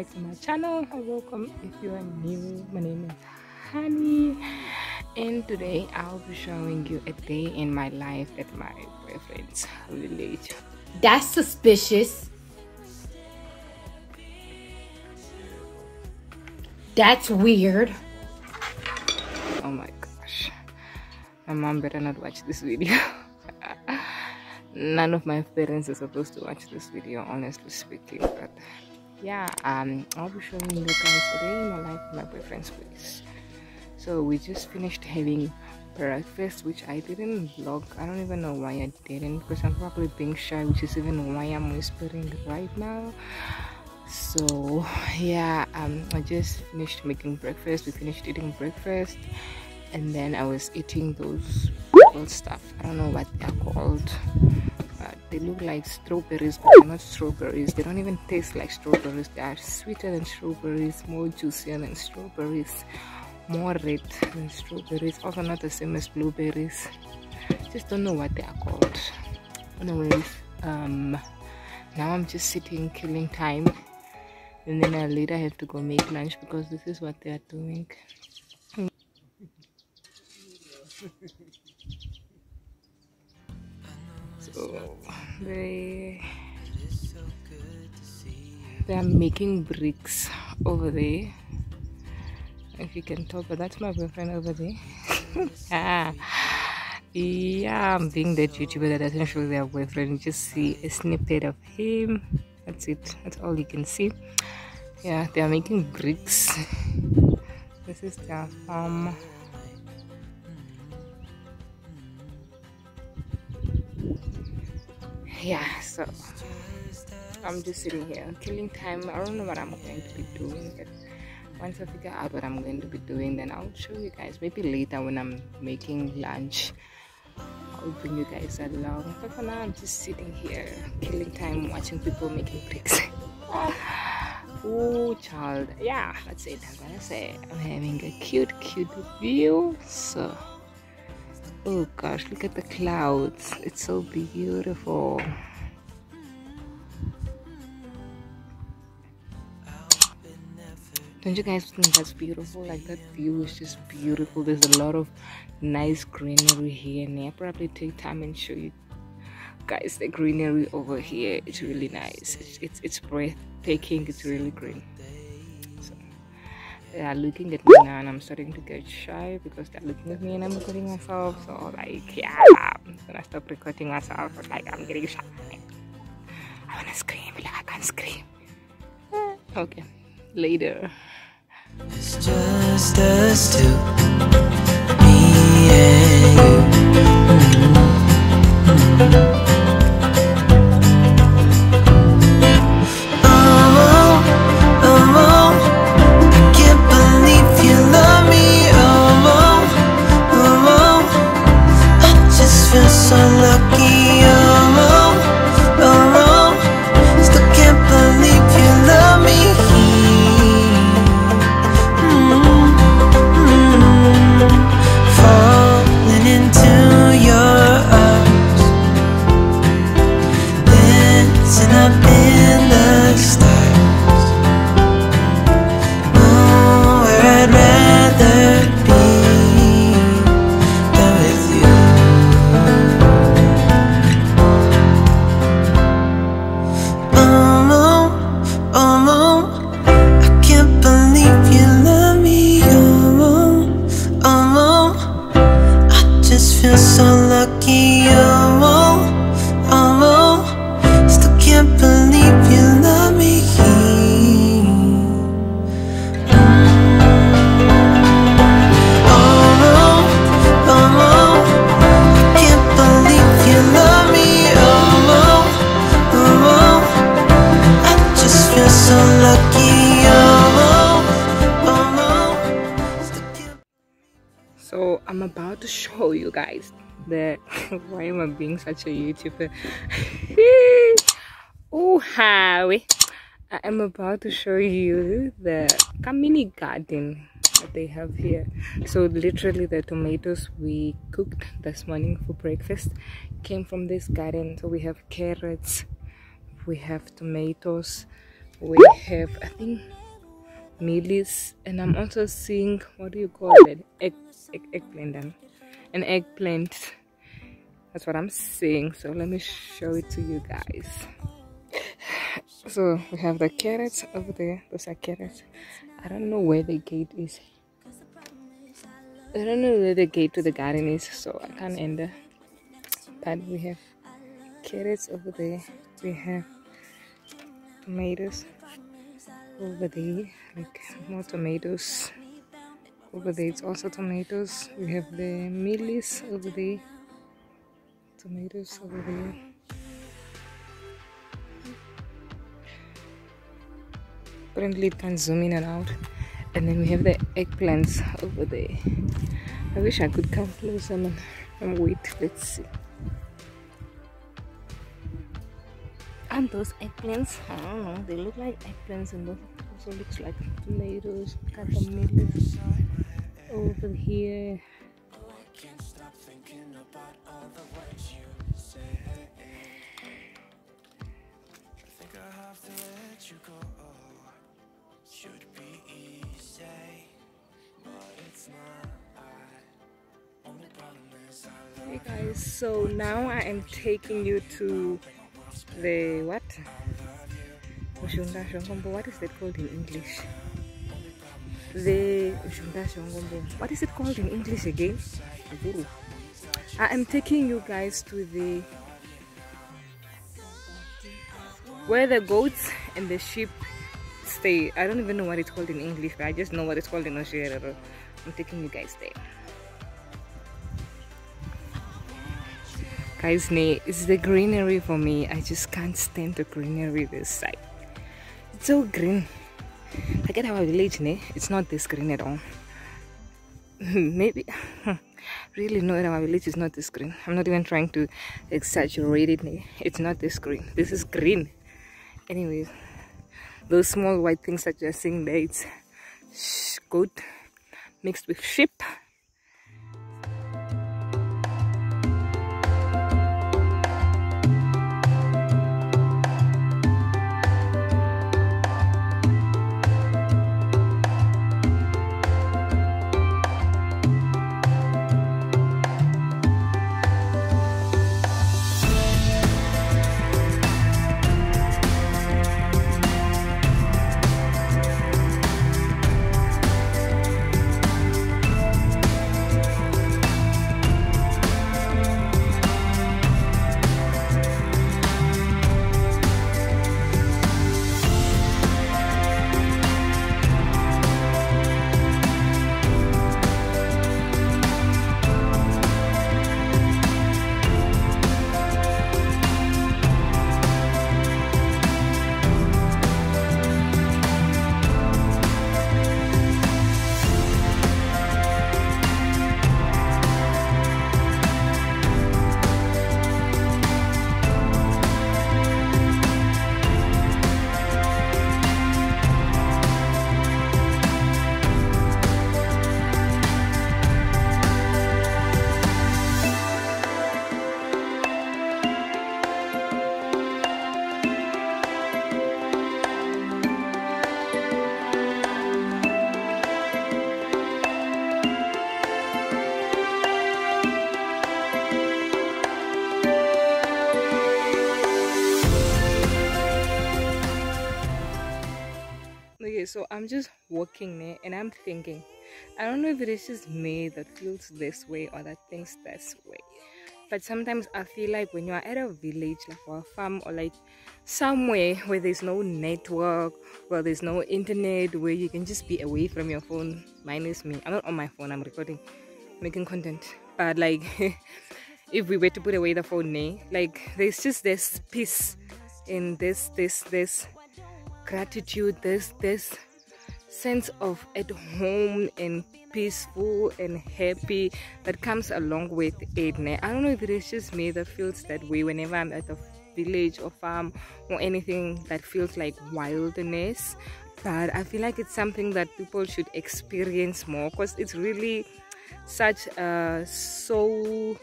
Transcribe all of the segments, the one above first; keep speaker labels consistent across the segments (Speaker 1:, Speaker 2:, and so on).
Speaker 1: back to my channel. Or welcome if you are new. My name is Hanni, and today I'll be showing you a day in my life at my boyfriend's village.
Speaker 2: That's suspicious. That's weird.
Speaker 1: Oh my gosh, my mom better not watch this video. None of my parents are supposed to watch this video, honestly speaking. But yeah, um, I'll be showing you guys today in my life, my boyfriend's place. So we just finished having breakfast, which I didn't vlog. I don't even know why I didn't, because I'm probably being shy, which is even why I'm whispering right now. So yeah, um, I just finished making breakfast. We finished eating breakfast, and then I was eating those stuff. I don't know what they're called. They look like strawberries, but they're not strawberries. They don't even taste like strawberries. They are sweeter than strawberries, more juicier than strawberries, more red than strawberries. Also, not the same as blueberries. Just don't know what they are called. Anyways, um, now I'm just sitting, killing time, and then I later have to go make lunch because this is what they are doing. So they they are making bricks over there. If you can tell, but that's my boyfriend over there. ah, yeah, I'm being that YouTuber that doesn't show their boyfriend. You just see a snippet of him. That's it. That's all you can see. Yeah, they are making bricks. This is their farm. Yeah so i'm just sitting here killing time. I don't know what i'm going to be doing but once i figure out what i'm going to be doing then i'll show you guys. Maybe later when i'm making lunch i'll bring you guys along. But for now i'm just sitting here killing time watching people making bricks. Oh child. Yeah that's it. I'm gonna say i'm having a cute cute view so oh gosh look at the clouds. It's so beautiful. Don't you guys think that's beautiful? Like that view is just beautiful. There's a lot of nice greenery here. And i'll probably take time and show you guys the greenery over here. It's really nice. It's it's, it's breathtaking. It's really green they are looking at me now and I'm starting to get shy because they're looking at me and I'm recording myself. So like yeah, when I stop recording myself, like I'm getting shy. I wanna scream, but I can't scream. Okay, later.
Speaker 3: It's just us two, me and you. Oh, just
Speaker 1: why am I being such a YouTuber? oh, Howie. I am about to show you the Kamini garden that they have here. So literally the tomatoes we cooked this morning for breakfast came from this garden. So we have carrots, we have tomatoes, we have I think mealies and I'm also seeing what do you call it? Egg, egg eggplant an eggplant. That's what I'm seeing. So let me show it to you guys. So we have the carrots over there. Those are carrots. I don't know where the gate is. I don't know where the gate to the garden is so i can't enter. But we have carrots over there. We have tomatoes over there. Like more tomatoes over there. It's also tomatoes. We have the mealies over there tomatoes over there. Apparently it can zoom in and out. And then we have the eggplants over there. I wish i could come closer man. And wait let's see. And those eggplants i don't know they look like eggplants and those also looks like tomatoes catamillos over here Hey guys, so now I am taking you to the what? What is that called in English? The What is it called in English again? I am taking you guys to the where the goats and the sheep stay. I don't even know what it's called in English, but I just know what it's called in Australia. I'm taking you guys there. Guys it's the greenery for me. I just can't stand the greenery this side. It's so green. I get our village nay it's not this green at all. Maybe really no our village is not this green. I'm not even trying to exaggerate it nay. it's not this green. This is green. Anyways those small white things that you're seeing there it's goat mixed with sheep I'm just walking there and I'm thinking, I don't know if it is just me that feels this way or that thinks this way. But sometimes I feel like when you are at a village, like or a farm, or like somewhere where there's no network, where there's no internet, where you can just be away from your phone. Mine is me. I'm not on my phone, I'm recording, making content. But like, if we were to put away the phone, eh, like there's just this peace in this, this, this gratitude this this sense of at home and peaceful and happy that comes along with it i don't know if it is just me that feels that way whenever i'm at a village or farm or anything that feels like wilderness but i feel like it's something that people should experience more because it's really such a soul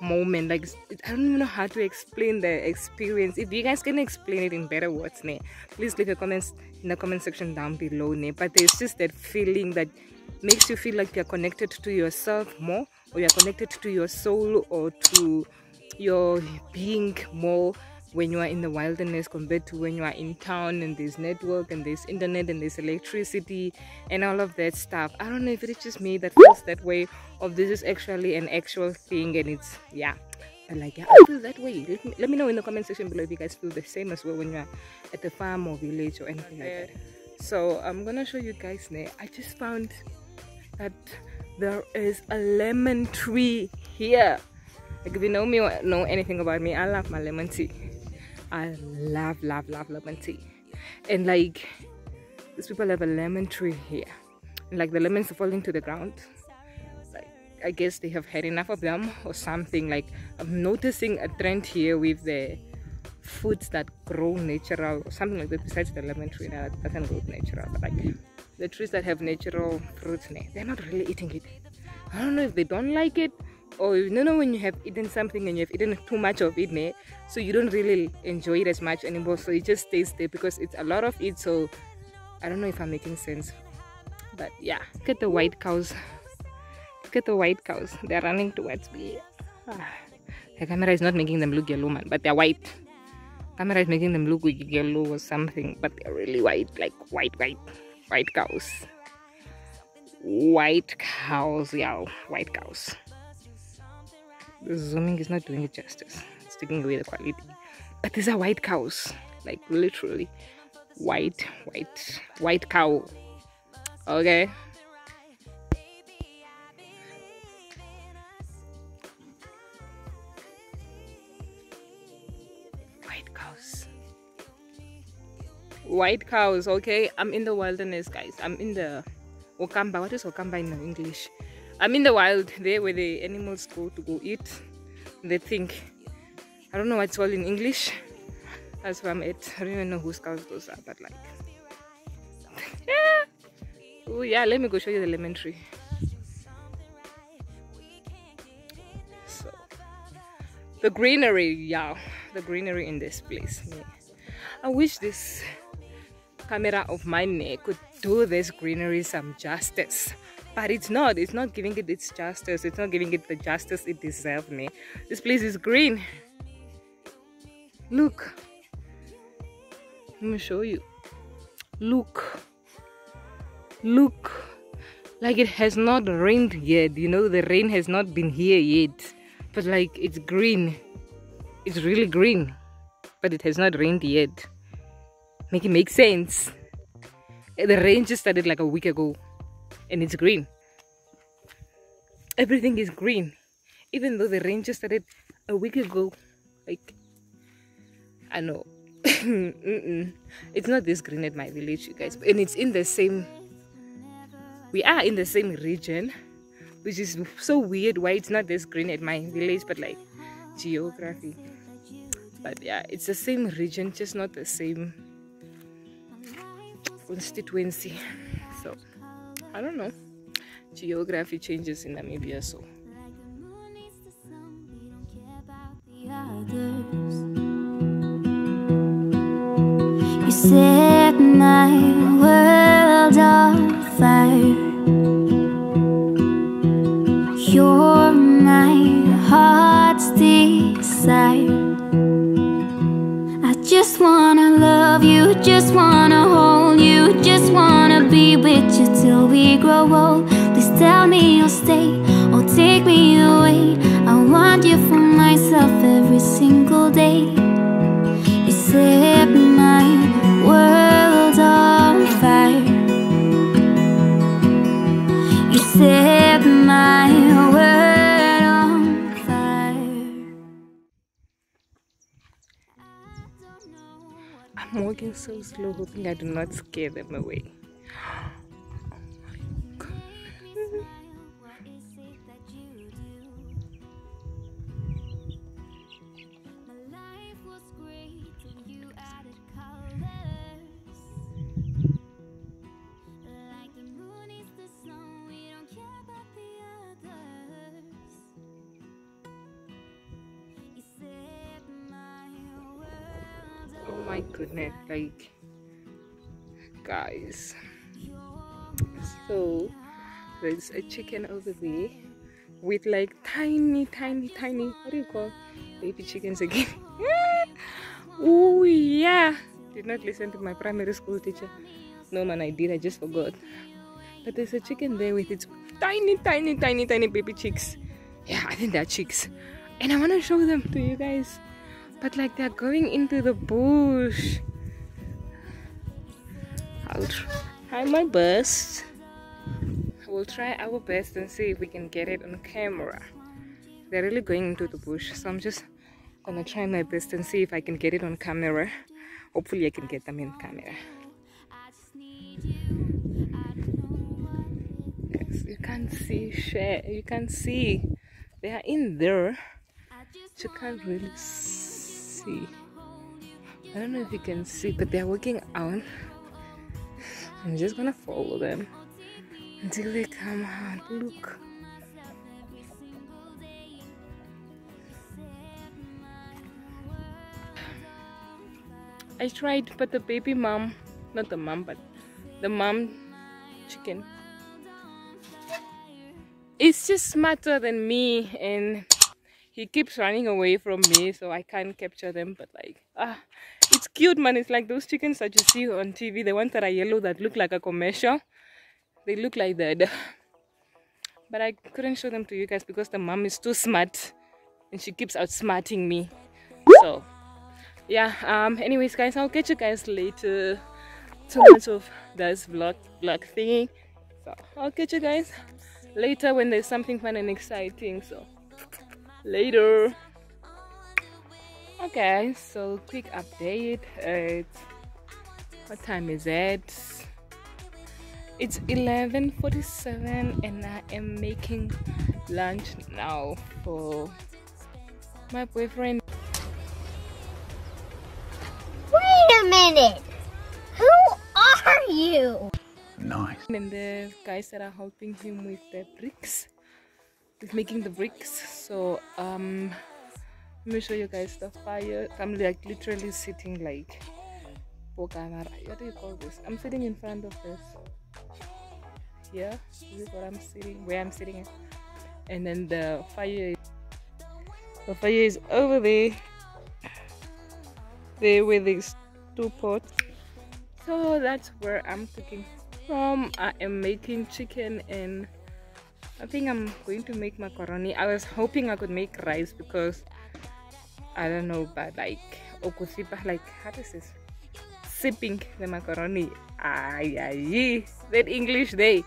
Speaker 1: moment like i don't even know how to explain the experience if you guys can explain it in better words ne, please leave your comments in the comment section down below ne. but there's just that feeling that makes you feel like you're connected to yourself more or you're connected to your soul or to your being more when you are in the wilderness compared to when you are in town and there's network and there's internet and there's electricity and all of that stuff. I don't know if it's just me that feels that way or this is actually an actual thing and it's yeah. But like yeah, I feel that way. Let me, let me know in the comment section below if you guys feel the same as well when you're at the farm or village or anything like that. So I'm gonna show you guys now. I just found that there is a lemon tree here. Like if you know me or know anything about me, I love my lemon tea. I love, love, love lemon tea. And like these people have a lemon tree here. And like the lemons are falling to the ground. Like I guess they have had enough of them or something. Like I'm noticing a trend here with the foods that grow natural or something like that besides the lemon tree now that doesn't grow natural but like the trees that have natural fruits they're not really eating it i don't know if they don't like it or you know when you have eaten something and you have eaten too much of it so you don't really enjoy it as much anymore. So it just stays there because it's a lot of it. So i don't know if i'm making sense. But yeah look at the white cows. Look at the white cows. They're running towards me. The camera is not making them look yellow man but they're white. Camera is making them look yellow or something but they're really white like white white white cows. White cows yeah white cows the zooming is not doing it justice. It's taking away the quality. But these are white cows. Like literally. White white white cow. Okay. White cows. White cows okay? I'm in the wilderness guys. I'm in the okamba. What is okamba in english i'm in the wild there where the animals go to go eat they think i don't know what's called in english that's where i'm at i don't even know whose cows those are but like yeah oh yeah let me go show you the lemon tree. So the greenery yeah the greenery in this place yeah. i wish this camera of mine could do this greenery some justice but it's not it's not giving it its justice it's not giving it the justice it deserves me this place is green. Look. Let me show you. Look. Look. Like it has not rained yet you know the rain has not been here yet. But like it's green. It's really green. But it has not rained yet. Make it make sense. The rain just started like a week ago and it's green. Everything is green. Even though the rain just started a week ago like i know. Mm-mm. it's not this green at my village you guys and it's in the same we are in the same region which is so weird why it's not this green at my village but like geography. But yeah it's the same region just not the same constituency. So i don't know geography changes in namibia so
Speaker 4: You set my world on fire. You're my heart's desire. Just wanna love you, just wanna hold you, just wanna be with you till we grow old. Please tell me you'll stay or take me away. I want you for myself every single day. You set my world on fire. You set my
Speaker 1: i'm walking so slow hoping i do not scare them away goodness like guys. So there's a chicken over there with like tiny tiny tiny what do you call baby chickens again? Oh yeah. Did not listen to my primary school teacher. No man i did. I just forgot. But there's a chicken there with its tiny tiny tiny tiny baby chicks. Yeah i think they're chicks. And i want to show them to you guys but like they're going into the bush. I'll try my best. We'll try our best and see if we can get it on camera. They're really going into the bush so i'm just gonna try my best and see if i can get it on camera. Hopefully i can get them in camera. Yes you can't see share you can't see they are in there. You can't really see i don't know if you can see but they're walking out i'm just gonna follow them until they come out. Look. I tried, but the baby mom, not the mom, but the mom chicken, it's just smarter than me and he keeps running away from me so I can't capture them but like ah it's cute man. It's like those chickens that you see on TV the ones that are yellow that look like a commercial. They look like that. But i couldn't show them to you guys because the mom is too smart and she keeps outsmarting me. So yeah um anyways guys i'll catch you guys later. Too much of this vlog vlog thingy. So i'll catch you guys later when there's something fun and exciting so later okay so quick update uh, what time is it it's 11:47 and I am making lunch now for my boyfriend.
Speaker 5: Wait a minute! Who are you?
Speaker 3: Nice.
Speaker 1: And the guys that are helping him with the bricks, making the bricks. So um, let me show you guys the fire. I'm like literally sitting like what do you call this? I'm sitting in front of this here this is what i'm sitting where i'm sitting and then the fire the fire is over there there with these two pots so that's where i'm cooking from i am making chicken and i think i'm going to make macaroni. I was hoping i could make rice because i don't know but like okusipa like how does this sipping the macaroni? Ay ay that english day.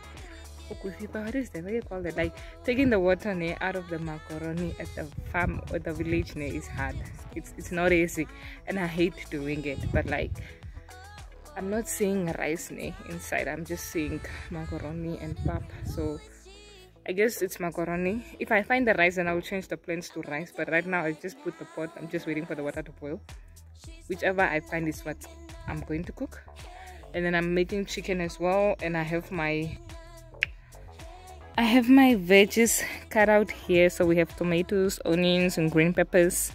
Speaker 1: Ukusipa what is that? What do you call it like taking the water ne, out of the macaroni at the farm or the village ne, is hard. It's it's not easy. And i hate doing it but like i'm not seeing rice ne, inside. I'm just seeing macaroni and pap. So I guess it's macaroni. If I find the rice, then I will change the plants to rice. But right now, I just put the pot. I'm just waiting for the water to boil. Whichever I find is what I'm going to cook. And then I'm making chicken as well. And I have my I have my veggies cut out here. So we have tomatoes, onions, and green peppers.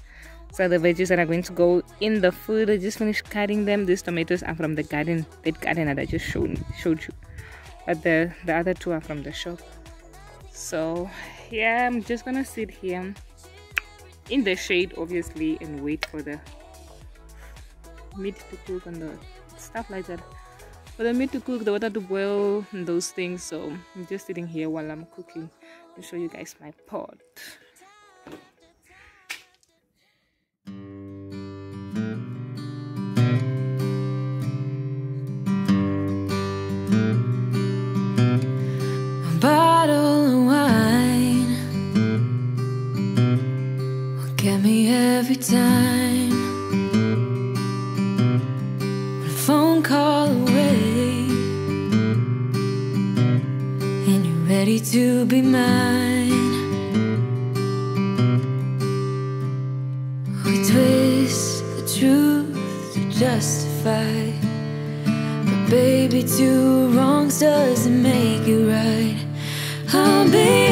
Speaker 1: So the veggies that are going to go in the food. I just finished cutting them. These tomatoes are from the garden, that garden that I just showed showed you. But the the other two are from the shop. So yeah, I'm just gonna sit here in the shade, obviously, and wait for the meat to cook and the stuff like that. For the meat to cook the water to boil and those things. So i'm just sitting here while i'm cooking to show you guys my pot
Speaker 6: time. A phone call away, and you're ready to be mine. We twist the truth to justify. But baby, two wrongs doesn't make it right. I'll be